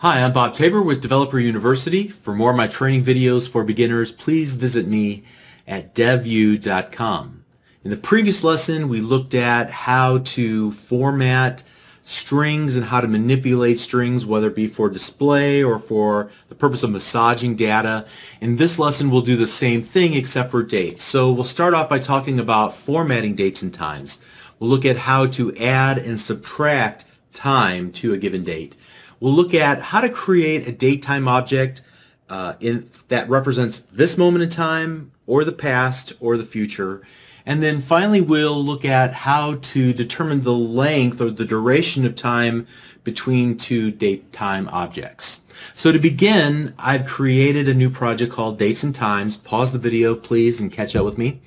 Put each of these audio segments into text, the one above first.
Hi, I'm Bob Tabor with Developer University. For more of my training videos for beginners, please visit me at devu.com. In the previous lesson, we looked at how to format strings and how to manipulate strings, whether it be for display or for the purpose of massaging data. In this lesson, we'll do the same thing except for dates. So we'll start off by talking about formatting dates and times. We'll look at how to add and subtract time to a given date. We'll look at how to create a date time object uh, in, that represents this moment in time or the past or the future. And then finally, we'll look at how to determine the length or the duration of time between two date time objects. So to begin, I've created a new project called Dates and Times. Pause the video, please, and catch up with me.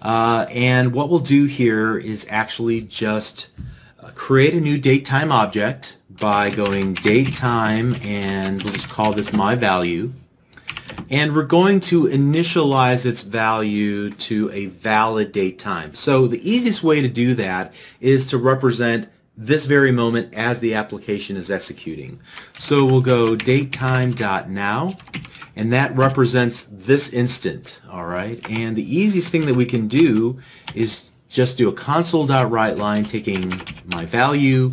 Uh, and what we'll do here is actually just uh, create a new date time object by going date time and we'll just call this my value and we're going to initialize its value to a valid date time. So the easiest way to do that is to represent this very moment as the application is executing. So we'll go datetime.now and that represents this instant, all right? And the easiest thing that we can do is just do a console.write line taking my value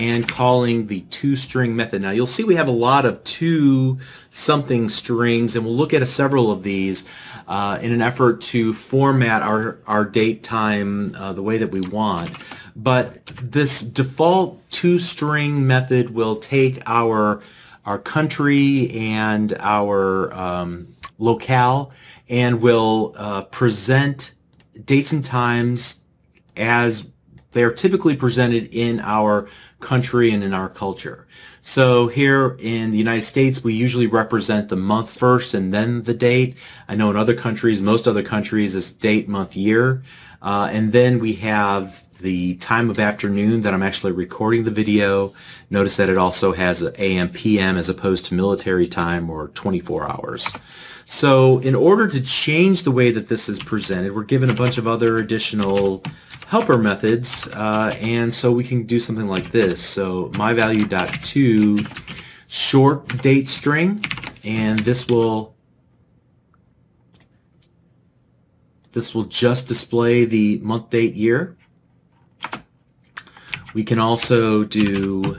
and calling the to-string method. Now you'll see we have a lot of to something strings and we'll look at several of these uh, in an effort to format our, our date time uh, the way that we want. But this default to-string method will take our our country and our um, locale and will uh, present dates and times as they're typically presented in our country and in our culture. So here in the United States, we usually represent the month first and then the date. I know in other countries, most other countries, it's date, month, year. Uh, and then we have the time of afternoon that I'm actually recording the video. Notice that it also has AM, PM as opposed to military time or 24 hours. So in order to change the way that this is presented, we're given a bunch of other additional helper methods, uh, and so we can do something like this. So my value dot to short date string, and this will this will just display the month, date, year. We can also do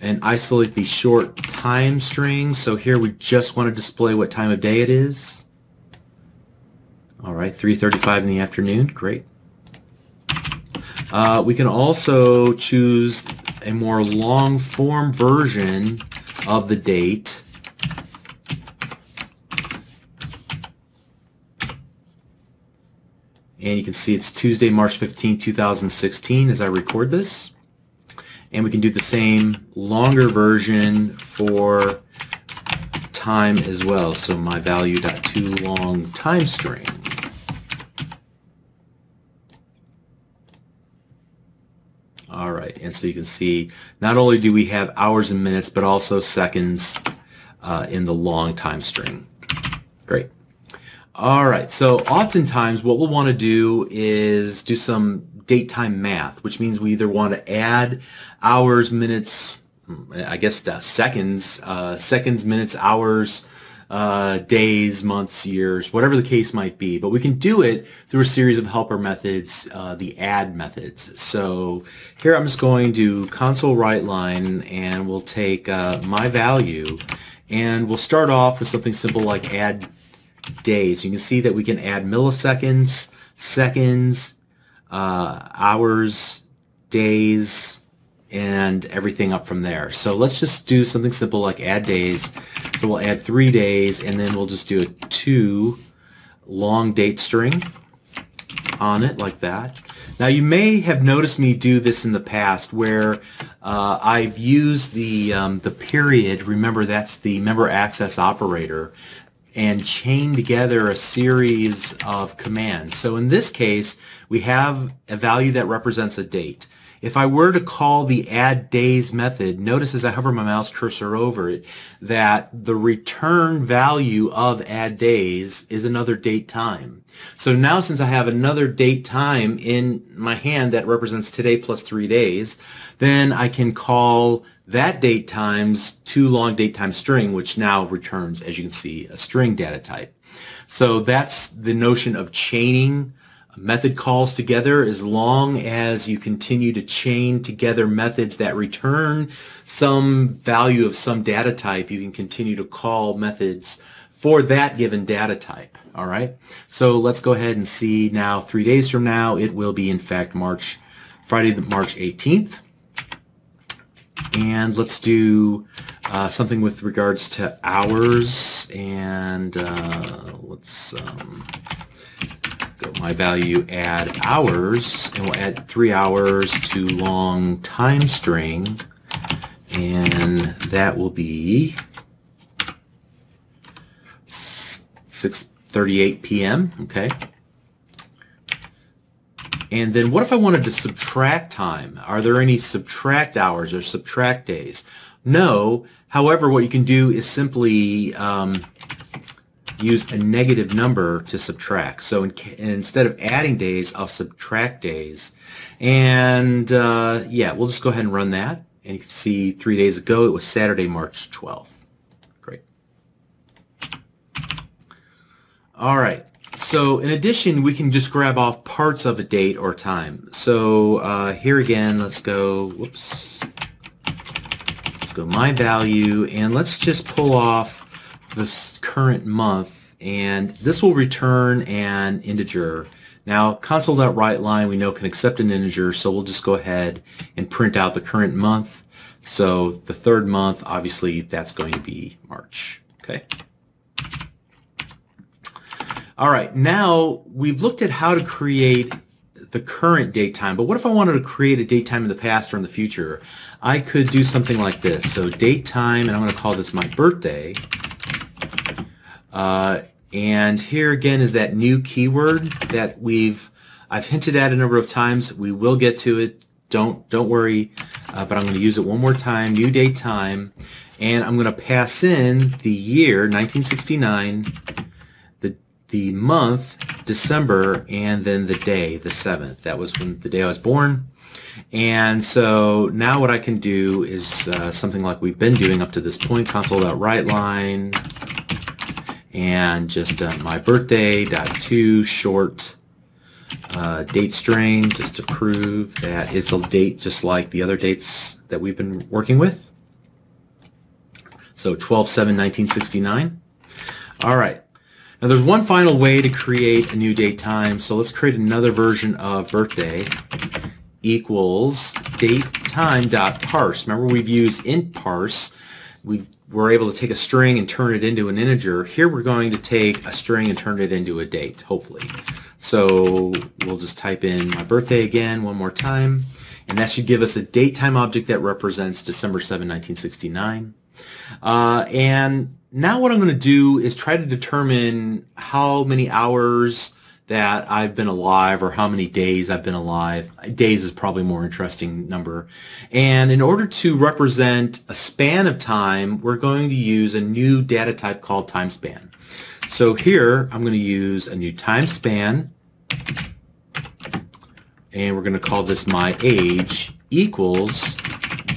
and isolate the short time string. So here we just want to display what time of day it is. All right, 3.35 in the afternoon, great. Uh, we can also choose a more long form version of the date. And you can see it's Tuesday, March 15, 2016 as I record this. And we can do the same longer version for time as well. So my value dot to long time string. All right, and so you can see not only do we have hours and minutes, but also seconds uh, in the long time string. Great. All right, so oftentimes what we'll want to do is do some date time math, which means we either want to add hours, minutes, I guess uh, seconds, uh, seconds, minutes, hours, uh, days, months, years, whatever the case might be. But we can do it through a series of helper methods, uh, the add methods. So here I'm just going to console write line, and we'll take uh, my value and we'll start off with something simple like add days. You can see that we can add milliseconds, seconds, uh, hours, days, and everything up from there. So let's just do something simple like add days. So we'll add three days and then we'll just do a to long date string on it like that. Now you may have noticed me do this in the past where uh, I've used the, um, the period, remember that's the member access operator, and chain together a series of commands. So in this case, we have a value that represents a date. If I were to call the add days method, notice as I hover my mouse cursor over it that the return value of add days is another date time. So now since I have another date time in my hand that represents today plus three days, then I can call that date times to long date time string, which now returns, as you can see, a string data type. So that's the notion of chaining method calls together as long as you continue to chain together methods that return some value of some data type, you can continue to call methods for that given data type. All right. So let's go ahead and see now three days from now, it will be in fact March, Friday, the March 18th. And let's do uh, something with regards to hours and uh, let's um, my value add hours and we'll add three hours to long time string and that will be 6.38 p.m. okay and then what if I wanted to subtract time? Are there any subtract hours or subtract days? No. However, what you can do is simply um, use a negative number to subtract. So in, instead of adding days, I'll subtract days. And uh, yeah, we'll just go ahead and run that. And you can see three days ago, it was Saturday, March 12th. Great. All right. So in addition, we can just grab off parts of a date or time. So uh, here again, let's go, whoops, let's go my value, and let's just pull off this current month, and this will return an integer. Now, console.writeLine we know can accept an integer, so we'll just go ahead and print out the current month. So the third month, obviously, that's going to be March. Okay. All right, now we've looked at how to create the current date time, but what if I wanted to create a date time in the past or in the future? I could do something like this. So date time, and I'm going to call this my birthday. Uh, and here again is that new keyword that we've I've hinted at a number of times. We will get to it. Don't don't worry. Uh, but I'm going to use it one more time. New date time, and I'm going to pass in the year 1969 the the month, December, and then the day, the 7th. That was when the day I was born. And so now what I can do is uh, something like we've been doing up to this point, console.writeLine, and just uh, my birthday, dot to, short uh, date string, just to prove that it's a date just like the other dates that we've been working with. So 12-7-1969. All right. Now there's one final way to create a new date time. So let's create another version of birthday equals date time dot parse. Remember we've used int parse. We were able to take a string and turn it into an integer. Here we're going to take a string and turn it into a date, hopefully. So we'll just type in my birthday again one more time. And that should give us a date time object that represents December 7, 1969. Uh, and now what I'm going to do is try to determine how many hours that I've been alive or how many days I've been alive. Days is probably a more interesting number. And in order to represent a span of time, we're going to use a new data type called time span. So here I'm going to use a new time span and we're going to call this my age equals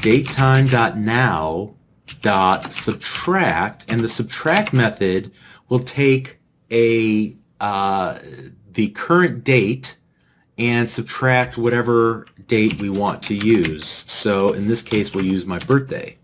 datetime.now dot now dot subtract, and the subtract method will take a uh, the current date and subtract whatever date we want to use. So in this case, we'll use my birthday.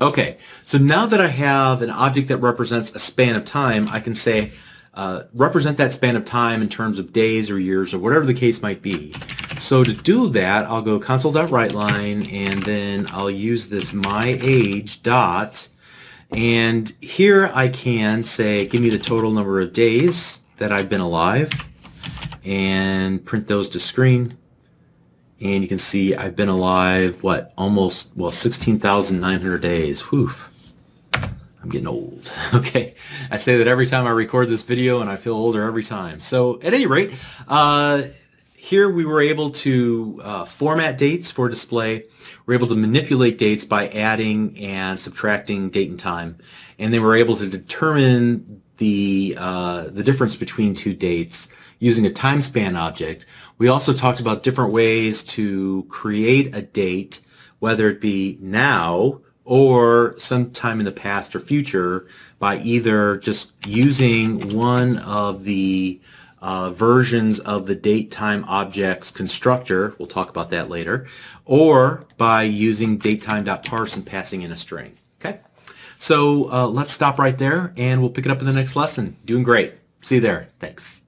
Okay, so now that I have an object that represents a span of time, I can say uh, represent that span of time in terms of days or years or whatever the case might be. So to do that, I'll go console.writeLine and then I'll use this my age dot and here I can say give me the total number of days that I've been alive and print those to screen and you can see I've been alive what almost well 16,900 days whew I'm getting old. Okay, I say that every time I record this video, and I feel older every time. So at any rate, uh, here we were able to uh, format dates for display. We're able to manipulate dates by adding and subtracting date and time. And then we're able to determine the, uh, the difference between two dates using a time span object. We also talked about different ways to create a date, whether it be now or sometime in the past or future by either just using one of the uh, versions of the date time objects constructor, we'll talk about that later, or by using datetime.parse and passing in a string. Okay, so uh, let's stop right there and we'll pick it up in the next lesson. Doing great. See you there. Thanks.